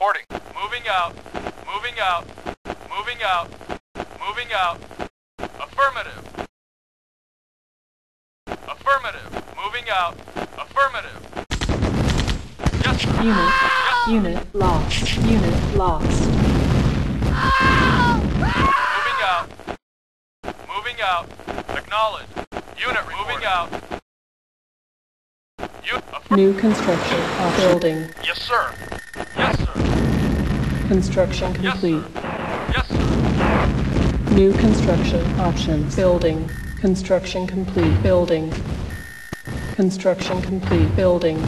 reporting. Moving out. Moving out. Moving out. Moving out. Affirmative. Affirmative. Moving out. Affirmative. Yes. Unit, Yes, unit lost, unit lost. Moving out. Moving out. Acknowledge. Unit moving out. U New construction of building. yes, sir. Yes, sir. Construction Yes, complete. sir. Yes, sir. New construction options. Building. Construction complete. Building. Construction complete. Building.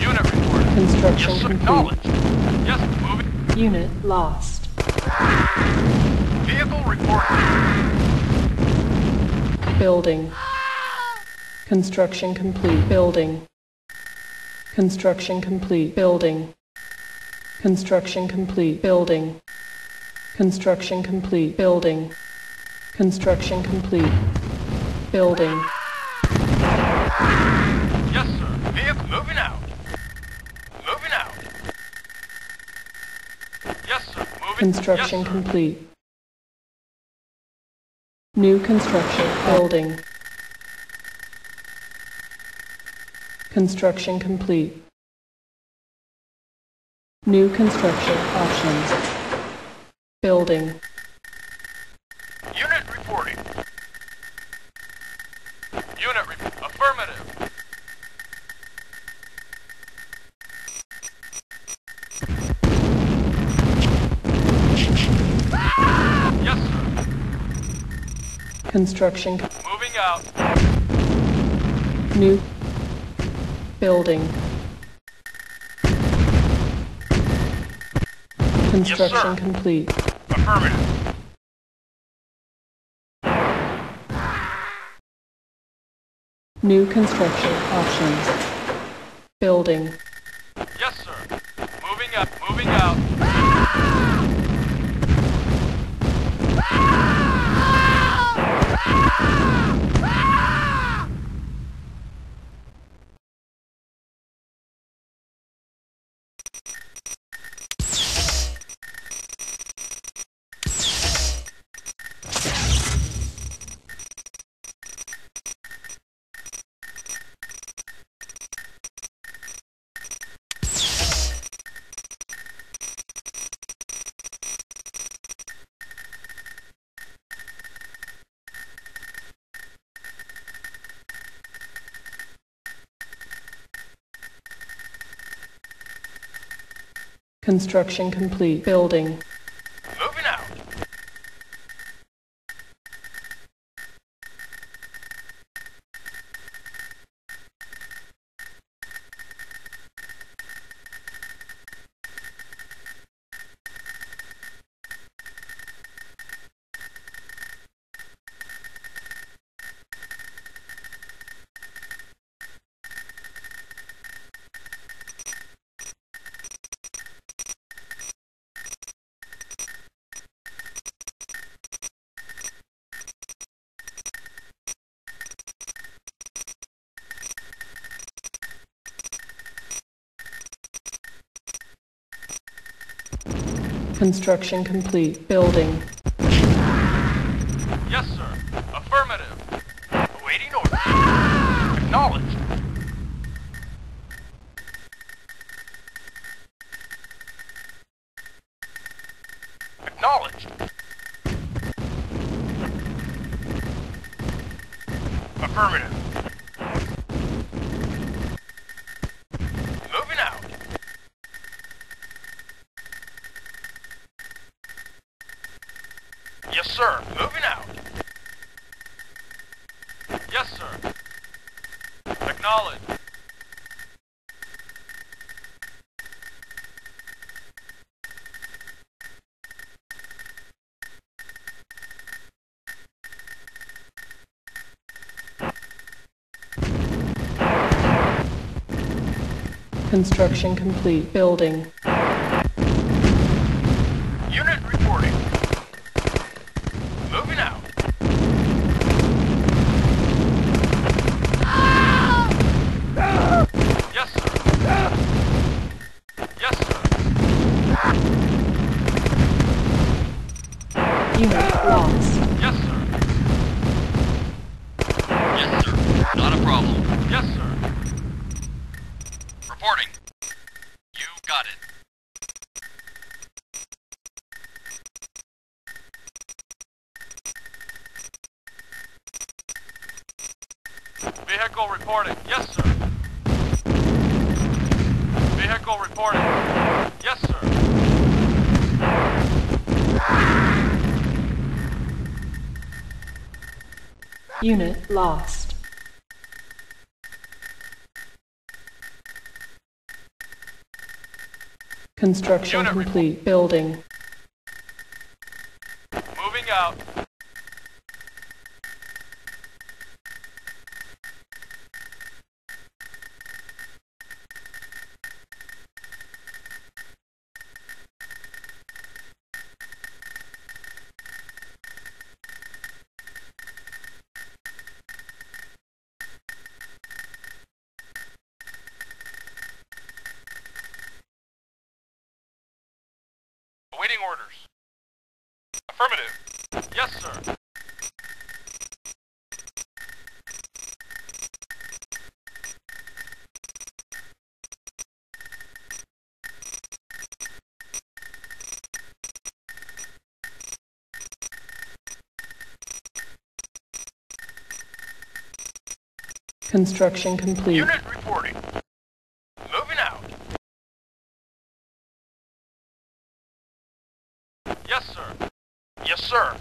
Unit reporting. Construction Yes, complete. Yes, moving. Unit lost. Vehicle reporting. Building. Construction complete. Building. Construction complete. Building. Construction complete. Building. Construction complete. Building. Construction complete. Building. Yes, sir. Vehicle moving out. Moving out. Yes, sir. Moving. Construction yes, sir. complete. New construction. Building. Construction complete. New construction options. Building. Unit reporting. Unit re- affirmative. Yes, sir. Construction. Moving out. New. Building. Construction complete. Affirmative. New construction options. Building. Yes, sir. Moving up, Moving out. Ah! Ah! Construction complete. Building. Construction complete. Building. Yes, sir. Affirmative. Awaiting order. Acknowledged. Acknowledged. Affirmative. Moving out. Yes, sir. Moving out. Yes, sir. Acknowledge. Construction complete. Building. Unit Unit lost. Yes, sir. Yes, sir. Not a problem. Yes, sir. Reporting. You got it. Vehicle reporting. Yes, sir. Vehicle reporting. Unit lost. Construction Unit complete. Building. Moving out. Awaiting orders. Affirmative. Yes, sir. Construction complete. Unit reporting. Moving out. Yes, sir. Yes, sir.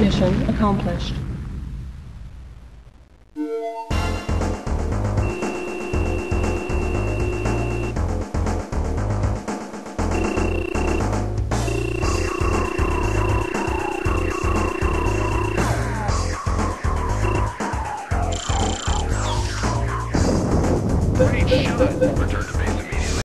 Mission accomplished.